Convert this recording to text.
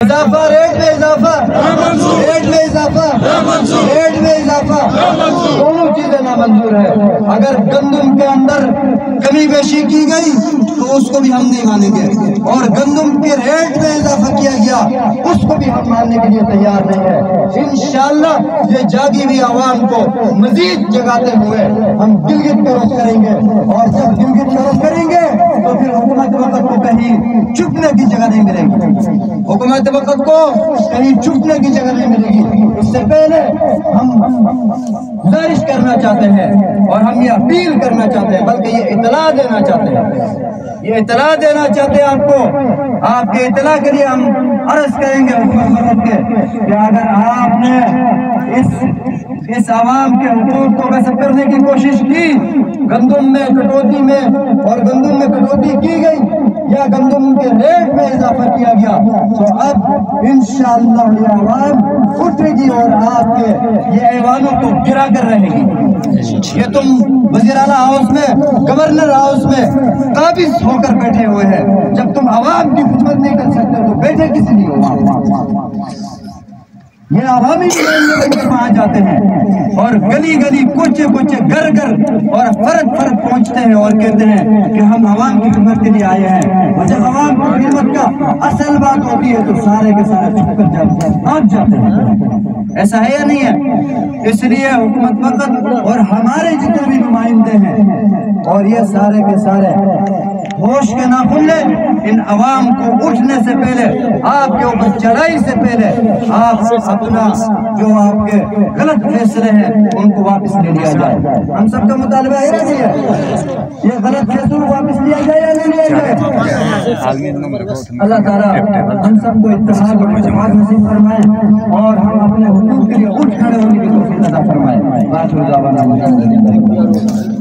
اضافہ، ریٹ میں اضافہ۔ ریٹ میں اضافہ۔ ریٹ میں اضافہ۔ دونوں چیزیں نامنظور ہے اگر گندم کے اندر کمی بیشی کی گئی، تو اس کو بھی ہم نہیں مانیں گے۔ اور گندم کے ریٹ میں اضافہ کیا گیا، اس کو بھی ہم ماننے کے لیے تیار نہیں ہے انشاءاللہ، یہ جاگی ہوئی عوام کو مزید جگاتے ہوئے ہم گلگت میں روک کریں گے۔ اور جب گلگت میں روک کریں گے تو پھر حکومت وقت کو کہیں چپنے کی جگہ نہیں ملے گی۔ حکومت وقت کو کہیں چپنے کی جگہ نہیں ملے گی۔ اس سے پہلے ہم گزارش کرنا چاہتے ہیں اور ہم یہ اپیل کرنا چاہتے ہیں، بلکہ یہ اطلاع دینا چاہتے ہیں۔ یہ اطلاع دینا چاہتے ہیں آپ کو۔ آپ کے اطلاع کے لیے ہم عرض کریں گے حکومت وقت کے کہ اگر آپ نے اس اس عوام کے حقوق کو غصب کرنے کی کوشش کی، گندم میں، کٹوتی میں اور گندم میں کٹوتی کی گئی یا گندم کے ریٹ میں اضافہ کیا گیا۔ تو اب انشاءاللہ یہ عوام اٹھے گی اور آپ کے یہ ایوانوں کو گرا کر رہے گی یہ تم وزیر اعلیٰ ہاؤس میں، گورنر ہاؤس میں قابض ہو کر بیٹھے ہوئے ہیں۔ جب تم عوام کی خدمت نہیں کر سکتے تو بیٹھے کسی لیے ہو۔ یہ عوامی وہاں جاتے ہیں اور گلی گلی کوچے کوچے گھر گھر اور فرق فرق پہنچتے ہیں اور کہتے ہیں کہ ہم عوام کی خدمت کے لیے آئے ہیں اور جب عوام کی خدمت کا اصل بات ہوتی ہے تو سارے کے سارے چھپ کر جاتے ہیں آپ جاتے ہیں۔ ایسا ہے یا نہیں ہے؟ اس لیے حکومت وقت اور ہمارے جتنے بھی نمائندے ہیں اور یہ سارے کے سارے ہوش کے ناخن لیں ان عوام کو اٹھنے سے پہلے، آپ کے اوپر چڑھائی سے پہلے آپ اپنا جو آپ کے غلط فیصلے ہیں، ان کو واپس لے لیا جائے۔ ہم سب کا مطالبہ ہے نہیں ہے۔ یہ غلط فیصلوں کو واپس لیا جائے یا نہیں لیا جائے؟ اللہ تعالیٰ ہم سب کو اتحاد اور جماعت نصیب فرمائے اور ہم اپنے حقوق کے لیے اٹھ کھڑے ہونے کی توفیق عطا فرمائے۔ بات ہو جاوانا